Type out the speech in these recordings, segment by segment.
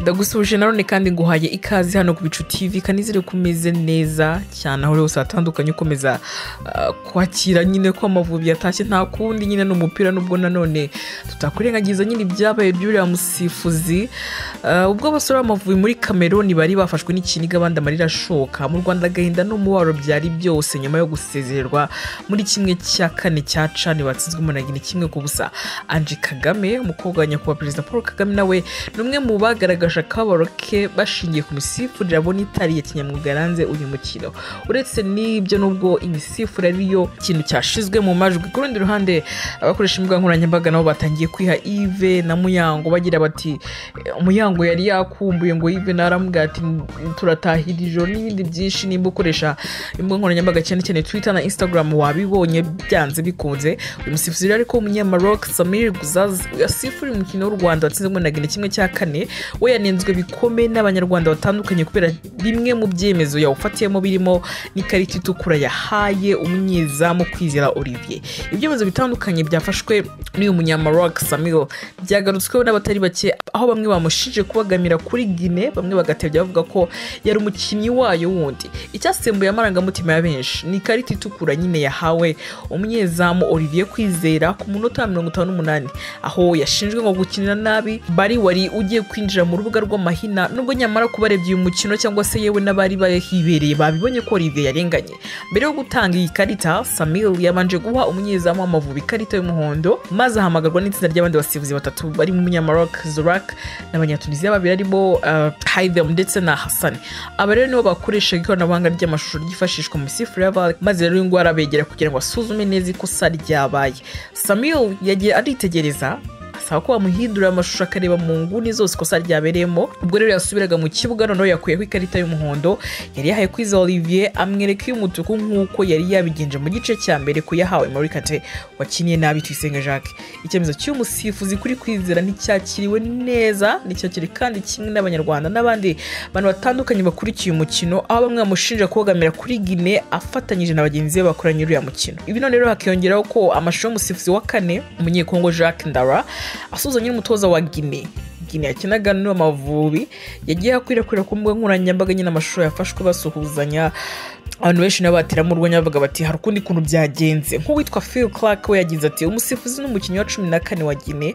ndagusubije nanone kandi nguhaye ikaze hano ku bicu tv kanizere ko umeze neza cyane. Aho hose hatandukanye ukomeza ah, kwakira nyine ko amavubi yatashye. Nta kundi nyine ni umupira nubwo nanone tutakwirengagiza nyine ibyabaye by'uriya musifuzi Ah, ubwo abasore b'amavubi muri cameroon bari bafashwe n'ikiniga abandi amarira ashoka. Mu rwanda agahinda n'umubabaro byari byose nyuma yo gusezererwa muri kimwe cya kane cya cani batsinzwemo na gini kimwe ku busa anje kagame umukobwa wa nyakubahwa perezida paul kagame nawe ni umwe mu bagaragaje akababaro ke bashingiye ku misifurire abona itari iya kinyamwuga yaranze uyu mukino. Uretse n'ibyo nubwo imisifurire ariyo kintu cyashizwe mu majwi ku rundi ruhande abakoresha imbuga nkoranyambaga nabo batangiye kwiha ive na muyango bagira bati "Eh, muyango yari yakumbuye ngo ive naramubwira ati turatahira ijoro n'ibindi byinshi nimba ukoresha imbuga nkoranyambaga cyane cyane twitter na instagram wabibonye byanze bikunze. Uyu musifuzi ariko umunyamaroc samir guzaz yasifuriye umukino w'u rwanda watsinzwe na gine kimwe cya kane we yanenzwe bikomeye n'abanyarwanda batandukanye kubera bimwe mu byemezo yawufatiyemo birimo n'ikarita itukura yahaye umunyezamu kwizera olivier. Ibyemezo bitandukanye byafashwe n'uyu munyamaroc samir byagarutsweho n'abatari bake aho bamwe bamushije kubagamira kuri gine bamwe bagatebya bavuga ko yari umukinnyi wayo wundi. Icyasembuye amarangamutima ya benshi ni ikarita itukura nyine yahawe umunyezamu olivier kwizera ku munota wa mirongo itanu n'umunani aho yashinjwe ngo gukinira nabi bari wari ugiye kwinjira mu rubuga rw'amahina nubwo nyamara kubarebye uyu mukino cyangwa se yewe n'abari bahibereye babibonye ko olivier yarenganye. Mbere yo gutanga iyi karita samil yabanje guha umunyezamu w'amavubi ikarita y'umuhondo maze ahamagarwa n'itsinda ry'abandi basifuzi batatu barimo umunyamaroc zorak n'abanyatunisiya babiri arimo uh, ndetse na hassan. Aba rero nibo bakoreshaga ikoranabuhanga ry'amashusho ryifashishwa mu misifurire y'abari maze rero uyu nguyu arabegera kugira ngo asuzume neza ikosa ryabaye. Samil yagiye aritegereza asaba ko bamuhindurira amashusho akareba mu nguni zose ikosa ryabereyemo. Ubwo rero yasubiraga mu kibuga noneho yakuyeho ikarita y'umuhondo. Yari yahaye kwiza olivier amwereka iy'umutuku nk'uko yari yabigenje mu gice cya mbere muri kate. Wakiniye nabi tuyisenge jacques. Icyemezo cy'umusifuzi kuri kwizera nticyakiriwe neza nticyakiri kandi kimwe n'abanyarwanda n'abandi bantu batandukanye bakurikiye umukino aho bamwe bamushinja kubogamira kuri gine afatanyije na bagenzi be bakoranye uriya mukino. Ibi none rero hakiyongeraho ko amashusho y'umusifuzi wa kane umunyekongo jacques ndara asuhuzanya n'umutoza wa gine gine yakinaga n'amavubi yagiye akwirakwira ku mbuga nkoranyambaga nyine amashusho yafashwe basuhuzanya abantu benshi nabo bateramo urwenya bavuga bati hari ukundi kuntu byagenze? Nk'uwitwa phil clark we yagize ati umusifuzi n'umukinnyi wa cumi na kane wa gine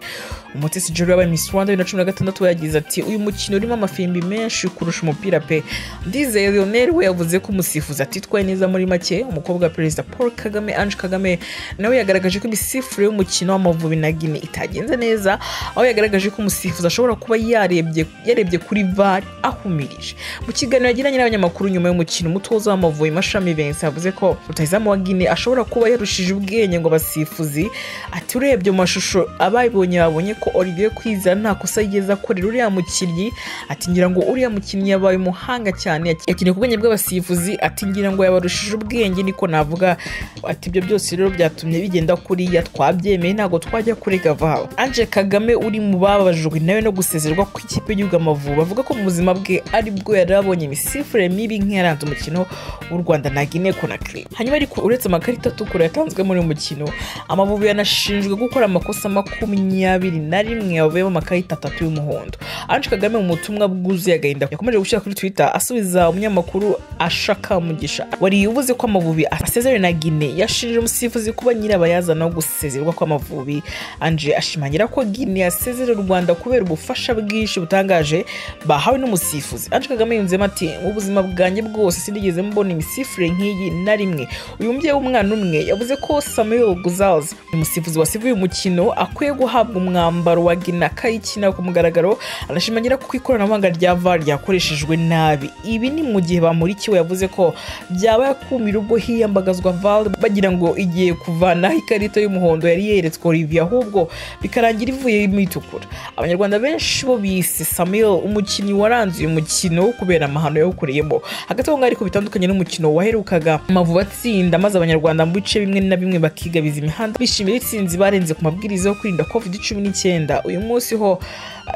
umutesi jero yabaye miss rwanda bibiri na cumi na gatandatu we yagize ati uyu mukino urimo amafimbi menshi kurusha umupira pe. Ndizeye lionel we yavuze ko umusifuzi atitwaye neza muri make umukobwa wa perezida paul kagame ange kagame nawe yagaragaje ko imisifurire y'umukino w'amavubi na gine itagenze neza aho yagaragaje ko umusifuzi ashobora kuba yarebye yarebye kuri var ahumirije. Mu kiganiro yagiranye n'abanyamakuru nyuma y'umukino umutoza w'amavubi mashami Vincent yavuze ko rutahizamu wa gine ashobora kuba yarushije ubwenge ngo abasifuzi. Ati urebye mu mashusho ababibonye babonye ko olivier kwizera nta kosa yigeze akorera uriya mukinnyi. Ati ngira ngo uriya mukinnyi yabaye umuhanga cyane. Yakiniye ku bwenge bw'abasifuzi. Ati ngira ngo yabarushije ubwenge niko navuga. Ati ibyo byose rero byatumye bigenda kuriya. Twabyemeye ntabwo twajya kurega vaho anje kagame uri mu bababajwe nawe no gusezerwa kw'ikipe y'igihugu amavubi avuga ko mu buzima bwe ari bwo yari abonye imisifurire mibi nk'iyaranze umukino w'u rwanda na guinea conakry hanyuma ariko uretse amakarita atukura yatanzwe muri uyu mukino amavubi yanashinjwe gukora amakosa makumyabiri na rimwe yavuyemo amakarita atatu y'umuhondo. Ange kagame mu butumwa bwuzuye agahinda yakomeje gushyira kuri twitter asubiza umunyamakuru ashaka mugisha. Wari uvuze ko amavubi asezerewe na guinea yashinje umusifuzi kuba nyirabayazana wo gusezerwa kw'amavubi. Ange ashimangira ko guinea yasezerera u rwanda kubera ubufasha bwinshi butangaje bahawe n'umusifuzi. Ange kagame yunzemo ati mu buzima bwanjye bwose sinigeze mbona imisifurire nk'iyi na rimwe. Uyu mubyeyi w'umwana umwe yavuze ko samuel guzaz umusifuzi wasifuye umukino akwiye guhabwa umwambaro wa gina akayikina ku mugaragaro anashimangira ko ikoranabuhanga rya var ryakoreshejwe nabi. Ibi ni mu gihe bamurikiwe yavuze ko byaba yakumira ubwo hiyambagazwa var bagira ngo igiye kuvanaho ikarita y'umuhondo yari yeretswe olivier ahubwo bikarangira ivuyemo itukura. Abanyarwanda benshi bo bise samuel umukinnyi waranze uyu mukino kubera amahano yawukoreyemo. Hagati aho ngaho ariko bitandukanye n'umukino waherukaga amavubi atsinda maze abanyarwanda mu bice bimwe na bimwe bakigabiza imihanda. Bishimira itsinzi barenze ku mabwiriza yo kwirinda covid cumi n'icyenda. Uyu munsi ho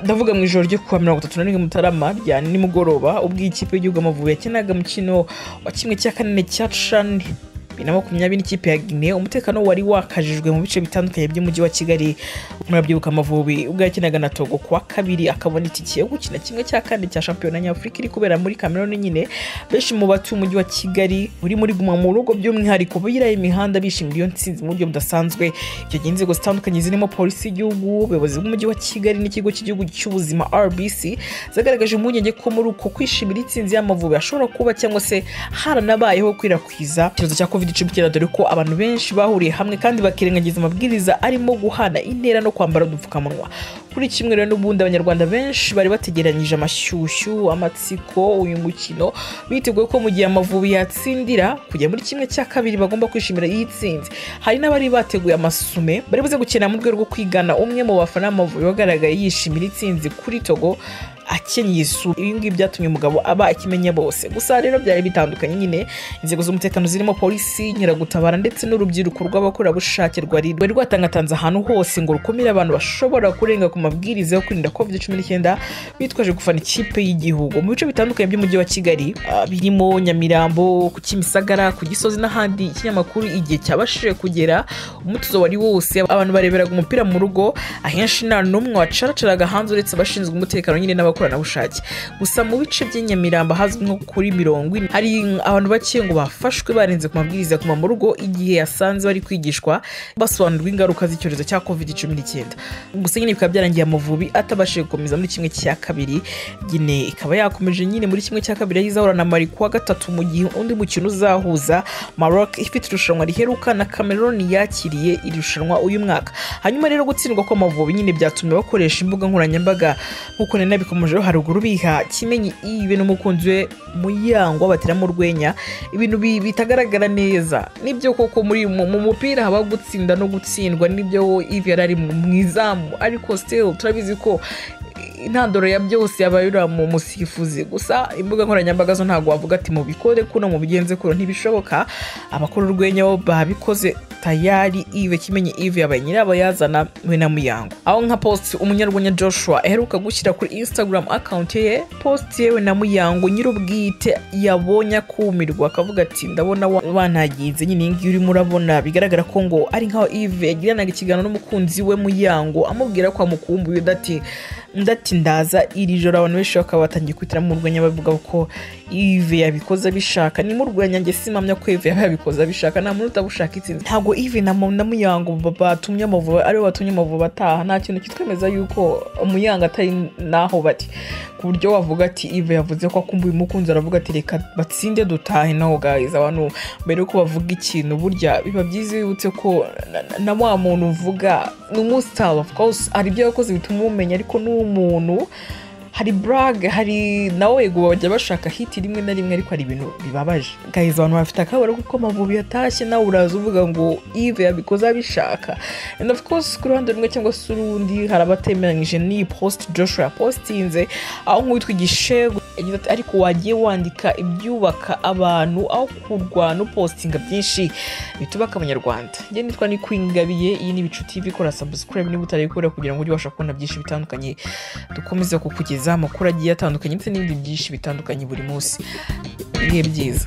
ndavuga mu ijoro ryo kuwa mirongo itatu na rimwe mutarama rya nimugoroba ubwo iyi kipe y'igihugu amavubi yakinaga umukino wa kimwe cya kane cya cani bibiri na makumyabiri n'ikipe ya Guinea umutekano wari wakajijwe mu bice bitandukanye by'umujyi wa Kigali. Murabyibuka Amavubi ubwo yakinaga na Togo kuwa kabiri akabona itike yo gukina kimwe cya kane cya shampiyona nyafurika iri kubera muri Cameroon nyine. Benshi mu batuye umujyi wa Kigali uri muri guma mu rugo by'umwihariko biraye imihanda bishimira iyo ntsinzi mu buryo budasanzwe. Icyo gihe inzego zitandukanye zirimo polisi y'igihugu ubuyobozi bw'umujyi wa Kigali n'ikigo cy'igihugu cy'ubuzima RBC zagaragaje impungenge ko muri uko kwishimira intsinzi y'Amavubi. Ashobora kuba cyangwa se haranabayeho gukwirakwiza icyorezo cya covid n'icyenda dore ko abantu benshi bahuriye hamwe kandi bakirengagiza amabwiriza arimo guhana intera no kwambara udupfukamunwa. Kuri kimwe rero n'ubundi abanyarwanda benshi bari bategeranyije amashyushyu amatsiko uyu mukino biteguye ko mu gihe Amavubi yatsindira kujya muri kimwe cya kabiri bagomba kwishimira iyi tsinzi. Hari n'abari bateguye amasume bari buze gukina mu rwego rwo kwigana umwe mu bafana b'Amavubi wagaragaye yishimira intsinzi kuri Togo akenyeye isura ibi ngibi byatumye umugabo aba akimenya bose. Gusa rero byari bitandukanye nyine. Inzego z'umutekano zirimo polisi nyiragutabara ndetse n'urubyiruko rw'abakorerabushake rwari rwari rwatangatanze ahantu hose ngo rukumire abantu bashobora kurenga ku mabwiriza yo kwirinda covid cumi n'icyenda bitwaje gufana ikipe y'igihugu. Mu bice bitandukanye by'umujyi wa kigali ah, birimo nyamirambo ku kimisagara ku gisozi n'ahandi ikinyamakuru igihe cyabashije kugera umutuzo wari wose. Abantu bareberaga umupira mu rugo ahenshi nta n'umwe wacaracaraga hanze uretse abashinzwe umutekano nyine n'abakoranabushake gusa mu bice by'inyamirambo hazwi nko kuri mirongo ine hari abantu bake ngo bafashwe barenze ku mabwiriza kuma mu rugo igihe yasanze bari kwigishwa basobanurirwa ingaruka z'icyorezo cya covid cumi n'icyenda gusa nyine bikaba byarangiye amavubi atabashije gukomeza muri kimwe cya kabiri. Gine ikaba yakomeje nyine muri kimwe cya kabiri yahize ahura na mari kuwa gatatu mu gihe undi mukino uzahuza Maroc ifite irushanwa riheruka na Cameroon yakiriye iri rushanwa uyu mwaka. Hanyuma rero gutsindwa kw'amavubi nyine byatumye bakoresha imbuga nkoranyambaga. Nk'uko nari nabikomejeho haruguru biha kimenyi ibe n'umukunzi we muyango bateramo urwenya ibintu bi- bitagaragara neza. Nibyo koko muri mu mu mupira haba gutsinda no gutsindwa ni byo Yves yari ari mu mu izamu. Ariko still turabizi ko intandaro ya byose yaba yura mu musifuzi gusa imbuga nkoranyambaga zo ntabwo wavuga ati mubikore kuno mubigenze kuno ntibishoboka. Abakora urwenya bo babikoze tayari ive kimenye ive yabaye nyirabayazana we na muyango. Aho nka post umunyarwenya joshua aheruka gushyira kuri instagram account ye post yewe na muyango nyir'ubwite yabonye akumirwa akavuga ati ndabona wa- wanaginze nyine iyi ngiyi urimo urabona. Bigaragara ko ngo ari nkaho ive yagiranaga ikiganiro n'umukunzi we muyango amubwira ko amukumbuye udati ndati ndaza iri joro abantu benshi bakaba batangiye kwitiramo mu rwenya bavuga ko Yves yabikoze abishaka. Ni mu rwenya njye simamya ko Yves yaba yabikoze abishaka nta muntu utabushaka itsinzi ntabwo Yves na, Mu- na Muyango ba- batumye amavubi ari we watumye amavubi ataha nta kintu kitwemeza yuko Muyango atari naho bari ku buryo wavuga ati Yves yavuze ko akumbuye umukunzi aravuga ati reka batsinde dutahe. Naho guys abantu mbere yuko bavuga ikintu burya biba byiza iyo wibutse ko na, wa muntu uvuga ni umusitari of course. Hari ibyo yakoze bituma umumenya ariko ni pulmono hari burage hari nawe yego bajya bashaka hiti rimwe na rimwe ariko hari ibintu bibabaje. Guys abantu bafite akabaro kuko amavubi yatashye nawe uraza uvuga ngo Yves yabikoze abishaka. And of course ku ruhande rumwe cyangwa se urundi hari abatemeranyije n'iyi post Joshua yapostinze aho nk'uwitwa igishego yagize ati ariko wagiye wandika ibyubaka abantu aho kurwana upostinga byinshi bitubaka abanyarwanda. Njye nitwa ni kwingabiye iyi ni ibicu tv kora subscribe niba utarayikora kugira ngo ujye ubasha kubona byinshi bitandukanye dukomeze kukugezaho amakuru agiye atandukanye ndetse n'ibindi byinshi bitandukanye buri munsi. Ibihe byiza.